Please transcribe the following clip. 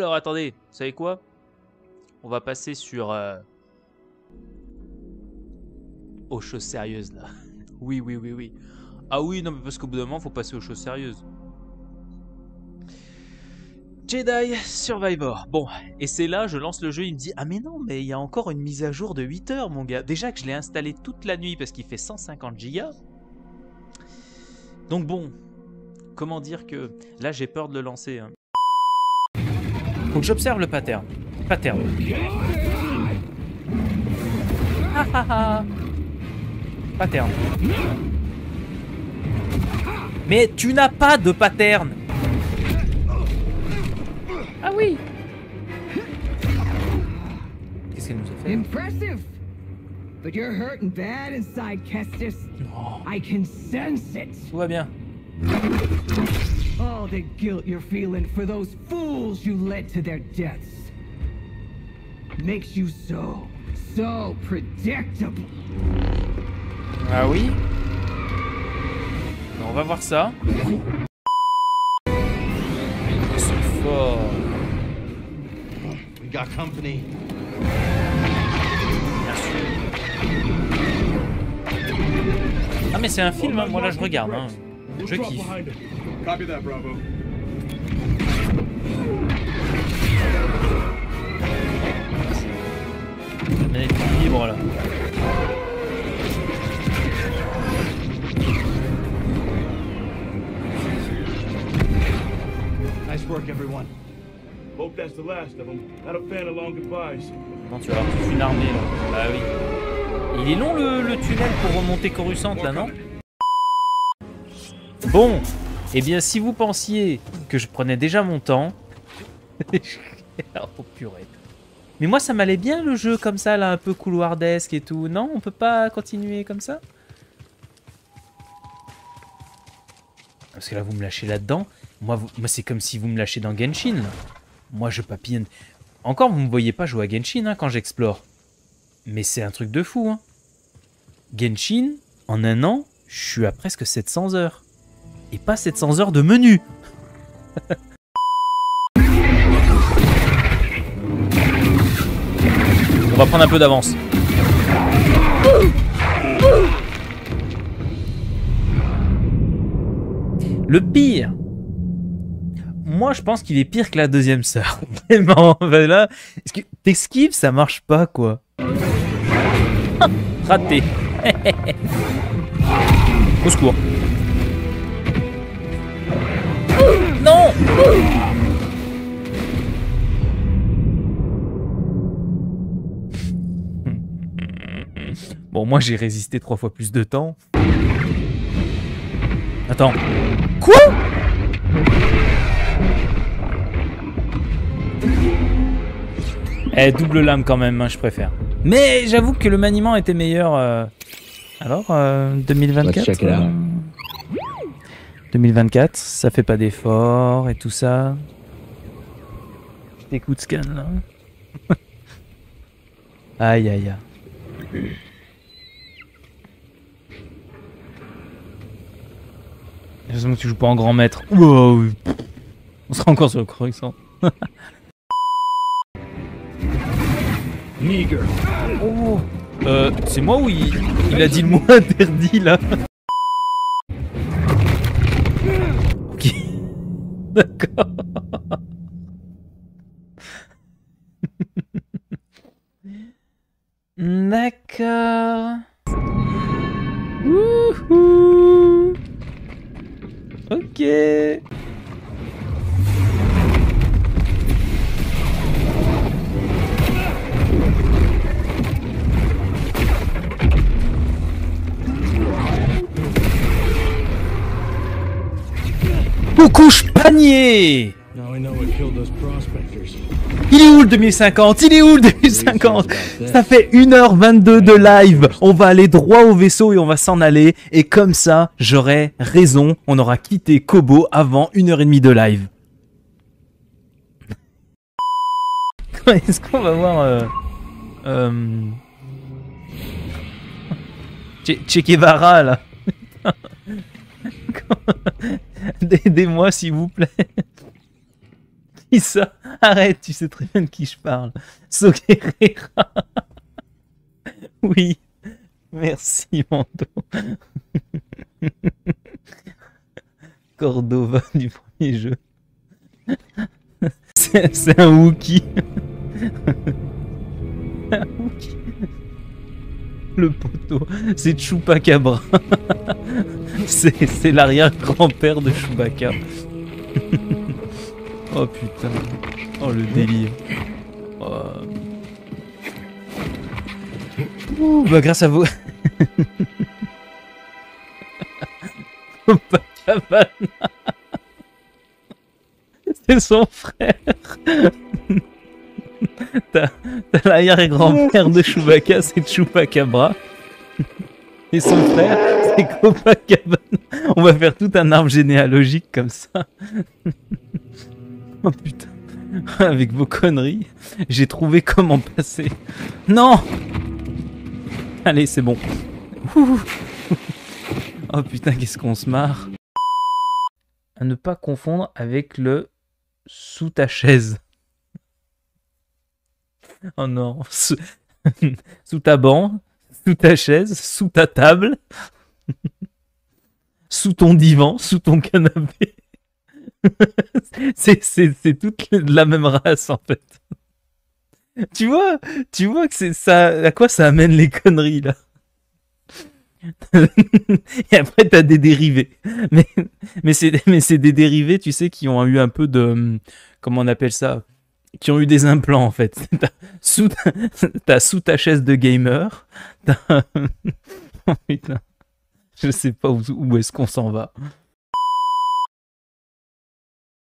Alors attendez, vous savez quoi? On va passer sur... euh, Aux choses sérieuses là. Oui, oui, oui, oui. Ah oui, non mais parce qu'au bout d'un moment, faut passer aux choses sérieuses. Jedi Survivor. Bon, et c'est là, je lance le jeu, il me dit Ah, mais non, mais il y a encore une mise à jour de 8 heures, mon gars. Déjà que je l'ai installé toute la nuit parce qu'il fait 150 gigas. Donc bon, comment dire que. Là, j'ai peur de le lancer. hein. Faut que j'observe le pattern. Pattern. Ah, ah, ah. Pattern. Mais tu n'as pas de pattern Ah oui Qu'est-ce qu'elle nous a fait Impressive! But you're hurting bad inside, Kestis. Non, I can sense it. tout va bien. All the guilt you're feeling for those fools you led to their deaths makes you so, so predictable. Ah oui On va voir ça. Ils sont forts. We got company. Ah mais c'est un film, hein. moi là je regarde. Hein. Je kiffe. Copy that, Bravo. Qui vibre là. Nice work, everyone. Hope that's the last of them. Not a fan of long goodbyes. Non, tu vas avoir toute une armée là? Bah oui. Il est long le, le tunnel pour remonter Coruscant là, non? Bon, eh bien si vous pensiez que je prenais déjà mon temps... oh. Mais moi ça m'allait bien le jeu comme ça là, un peu couloirdesque et tout. Non, on peut pas continuer comme ça? Parce que là vous me lâchez là-dedans. Moi, c'est comme si vous me lâchez dans Genshin. Moi je papillonne. Encore vous me voyez pas jouer à Genshin hein, quand j'explore. Mais c'est un truc de fou. Hein. Genshin, en un an, je suis à presque 700 heures. Et pas 700 heures de menu. On va prendre un peu d'avance. Le pire, moi je pense qu'il est pire que la deuxième sœur. Vraiment, ben là, t'esquives, ça marche pas quoi? Raté. Au secours. Bon, moi j'ai résisté trois fois plus de temps. Attends. Quoi? Eh, double lame quand même, hein, je préfère. Mais j'avoue que le maniement était meilleur. euh, Alors, euh, 2024 Let's check it out. euh, 2024, ça fait pas d'effort et tout ça. Je t'écoute, Scan, là. aïe, aïe, aïe. Heureusement que tu joues pas en grand maître. Wow. On sera encore sur le correction. Oh Euh, c'est moi ou il, il a dit le mot interdit là? D'accord. D'accord. Wouhou. Ok. Au couche panier. Il est où le 2050 Il est où le 2050 Ça fait 1h22 de live. On va aller droit au vaisseau et on va s'en aller. Et comme ça, j'aurai raison. On aura quitté Kobo avant 1h30 de live. Est-ce qu'on va voir... Euh, euh, Che là? Aidez-moi, s'il vous plaît. Qui ça Arrête, tu sais très bien de qui je parle. Soguerera. Oui. Merci, Mando. Cordova du premier jeu. C'est un Wookie. Un Wookie. Le poteau, c'est Chupacabra. C'est l'arrière-grand-père de Chewbacca. oh putain. Oh le délire. Oh. Ouh, bah grâce à vous. C'est son frère. T'as l'arrière-grand-père de Chewbacca, c'est Chupacabra. Et son frère, On va faire tout un arbre généalogique comme ça. oh putain. Avec vos conneries, j'ai trouvé comment passer. Non Allez, c'est bon. Oh putain, qu'est-ce qu'on se marre. À ne pas confondre avec le sous ta chaise. Oh non. Sous, sous ta banc, sous ta chaise, sous ta table, sous ton divan, sous ton canapé. c'est, c'est, c'est toute de la même race en fait. Tu vois, tu vois que c'est ça, à quoi ça amène les conneries là? Et après t'as des dérivés, mais mais c'est mais c'est des dérivés, tu sais, qui ont eu un peu de comment on appelle ça, qui ont eu des implants en fait. T'as sous sous ta chaise de gamer, t'as- oh, putain, je sais pas où, où est-ce qu'on s'en va.